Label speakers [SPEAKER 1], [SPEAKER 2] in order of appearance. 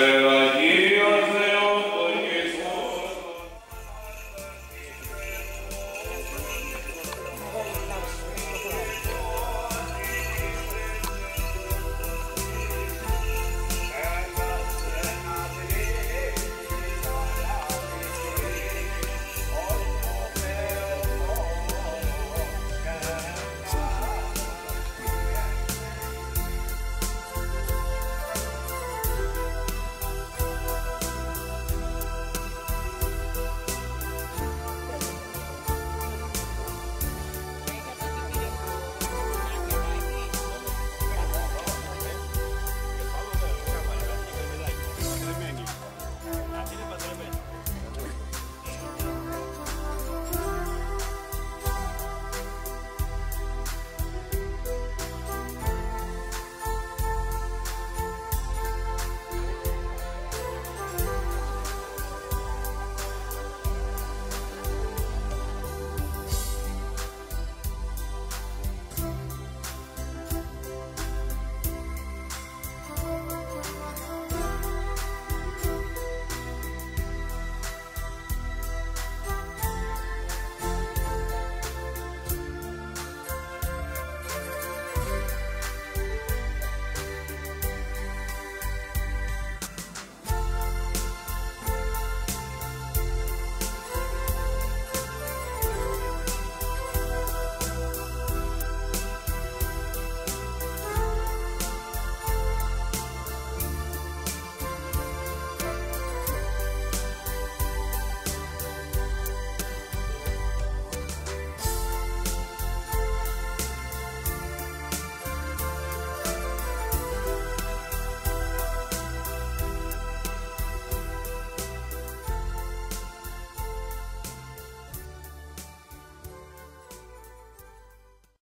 [SPEAKER 1] Amen.